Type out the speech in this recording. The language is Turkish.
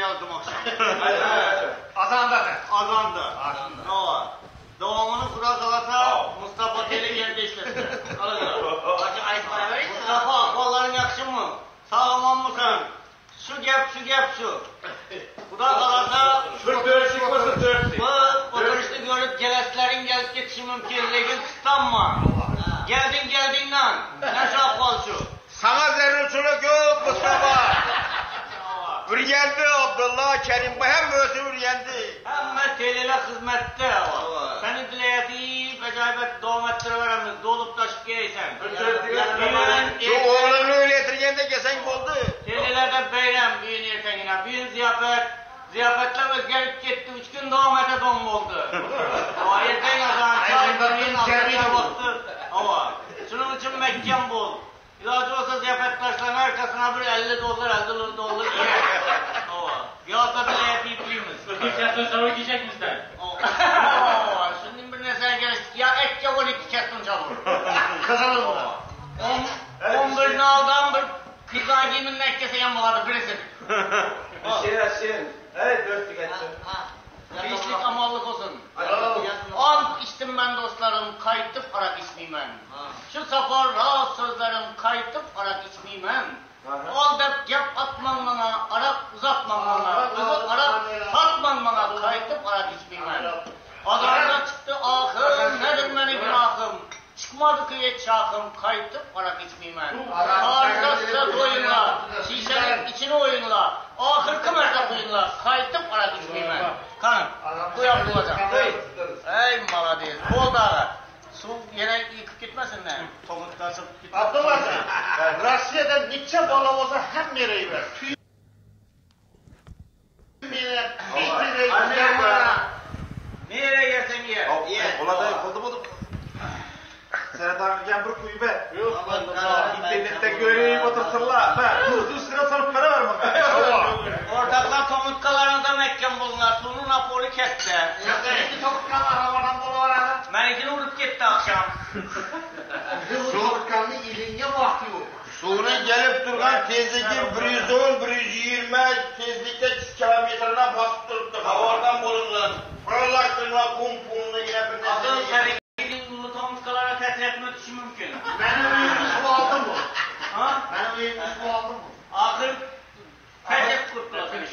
yazdım akşam. Azanda sen. Azandı. Ne var? Doğumunu kura salata Mustafa Teli geldi işletti. Mustafa kolların yakışın mı? Sağlam mısın? Şu gep şu gep şu. Kura salata dört çıkmasın dört. bu oturuşta görüp geleslerin gelip geçişi mümkünlüğün tutanma. Geldin geldiğinden. Ne şapkal şu. Sana zerrüsülük Üryendi Abdullah Kerim. Bu hem özü üryendi. Ama telele hizmette var. Seni dileyeti acayip devam ettireveremiz. Dolup taşıp geleysen. Şu oğlunu öyle yetirgende gesen oldu. Telelerde beylem düğün ertengine. Düğün ziyafet. Ziyafetler özgerip gitti. Üç gün devam ete don oldu. İlacı olsa ziyafetleşlerin arkasına bir 50 dolar 50 dolar. Ama yağsa dileyeti ipliğimiz. Bir saatten sonra gidecek misin? Oo, Şimdi bir nesne geliştik. Ya et ya 12 kestim çabuk. Kazanır mı? On, on bir naldan bir kızarcığımın nekkesi yanmaladı birisi. Aşin aşin. Evet dörtlük etsin. Beşlik amallık olsun. On içtim ben dostlarım, kayıtıp arak içmeyeyim ben. Şu safar sözlerim, kayıtıp arak içmeyeyim. Ben. Ol dep gep atman bana, arak uzatman bana, kızı arak satman bana, kayıtıp arak içmeyeyim ben. Azarda çıktı ahım, nedir benim günahım? Çıkmadı ki et şahım, kayıtıp arak içmeyeyim ben. Arıza sıra oyunla, şişenin içine oyunla, ahır kımerda oyunla, kayıtıp arak içmeyeyim. Ben. Kanım, bu yapılacak. Yine yıkıp gitmesin ne? Tomut kasıp gitmesin. Abdullah sen. Rusya'da Nietzsche balavoza hem nereyi ver. Tüy Millet, bana. Nereye yersen yer. Ye. Ola da oldu mu? Serhat abi gel bir kuyu be. Yok. İnternette göreyim otursunlar. Ben tuz sıra sarıp para var mı? Ortaklar tomutkalarınıza mekken bulunlar. Sunu Napoli kesti. Şimdi topukkan Sovkanlı ilinə baxıyor. Sonra gəlib durğan tezlikin 110, 120 tezlikdə 2 kilometrına basıb durubdu. Havardan bulunlar. Fırlaktırma kum kumunu yine bir nesil. Adın sergilin yolu tomutkalara təsir etmək için mümkün. Mənim uyumu su aldı mı? Ha? Mənim uyumu su aldı mı? Axır fərq qurtuladı.